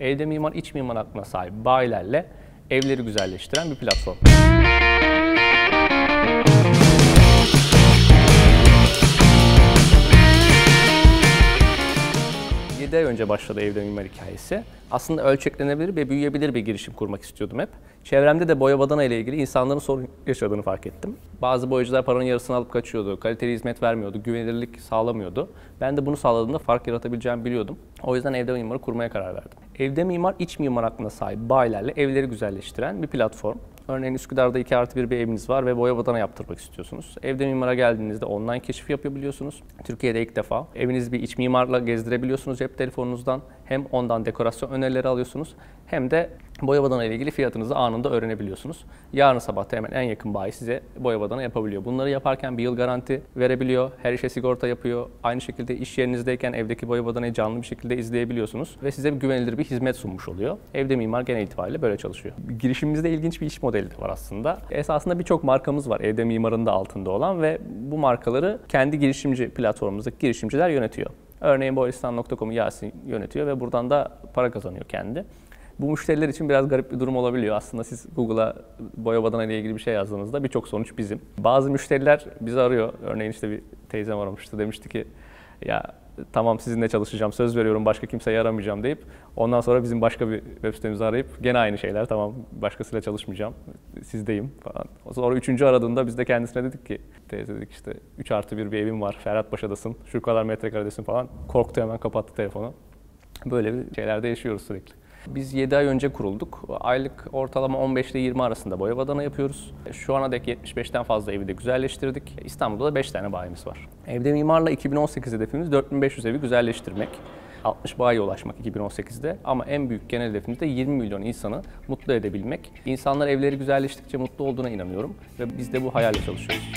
Evde mimar, iç mimar aklına sahip bayilerle evleri güzelleştiren bir platform. 7 ay önce başladı evde mimar hikayesi. Aslında ölçeklenebilir ve büyüyebilir bir girişim kurmak istiyordum hep. Çevremde de boya badana ile ilgili insanların sorun yaşadığını fark ettim. Bazı boyacılar paranın yarısını alıp kaçıyordu, kaliteli hizmet vermiyordu, güvenilirlik sağlamıyordu. Ben de bunu sağladığımda fark yaratabileceğimi biliyordum. O yüzden evde mimarı kurmaya karar verdim. Evde mimar, iç mimar aklına sahip bayilerle evleri güzelleştiren bir platform. Örneğin Üsküdar'da 2 artı 1 bir eviniz var ve boya badana yaptırmak istiyorsunuz. Evde mimara geldiğinizde online keşif yapabiliyorsunuz. Türkiye'de ilk defa. Evinizi bir iç mimarla gezdirebiliyorsunuz cep telefonunuzdan. Hem ondan dekorasyon önerileri alıyorsunuz hem de boya badana ile ilgili fiyatınızı anında öğrenebiliyorsunuz. Yarın sabah hemen en yakın bayi size boya badana yapabiliyor. Bunları yaparken bir yıl garanti verebiliyor. Her işe sigorta yapıyor. Aynı şekilde iş yerinizdeyken evdeki boya badanayı canlı bir şekilde izleyebiliyorsunuz. Ve size bir güvenilir bir hizmet sunmuş oluyor. Evde mimar genel itibariyle böyle çalışıyor. Girişimimizde ilginç bir iş modeli de var aslında. Esasında birçok markamız var evde mimarın da altında olan ve bu markaları kendi girişimci platformumuzdaki girişimciler yönetiyor. Örneğin boylistan.com'u Yasin yönetiyor ve buradan da para kazanıyor kendi. Bu müşteriler için biraz garip bir durum olabiliyor. Aslında siz Google'a boya badana ile ilgili bir şey yazdığınızda birçok sonuç bizim. Bazı müşteriler bizi arıyor. Örneğin işte bir teyzem aramıştı. Demişti ki ya tamam sizinle çalışacağım, söz veriyorum başka kimseye aramayacağım deyip ondan sonra bizim başka bir web sitemizi arayıp gene aynı şeyler tamam başkasıyla çalışmayacağım, sizdeyim falan. Sonra üçüncü aradığında biz de kendisine dedik ki teyze dedik işte 3 artı bir bir evim var, Ferhatpaşa'dasın, şu kadar metrekaredesin falan. Korktu hemen kapattı telefonu. Böyle bir şeylerde yaşıyoruz sürekli. Biz 7 ay önce kurulduk. Aylık ortalama 15 ile 20 arasında boya badana yapıyoruz. Şu ana dek 75'ten fazla evi de güzelleştirdik. İstanbul'da da 5 tane bayimiz var. Evde Mimar'la 2018 hedefimiz 4500 evi güzelleştirmek. 60 bayiye ulaşmak 2018'de ama en büyük genel hedefimiz de 20 milyon insanı mutlu edebilmek. İnsanlar evleri güzelleştikçe mutlu olduğuna inanıyorum ve biz de bu hayalle çalışıyoruz.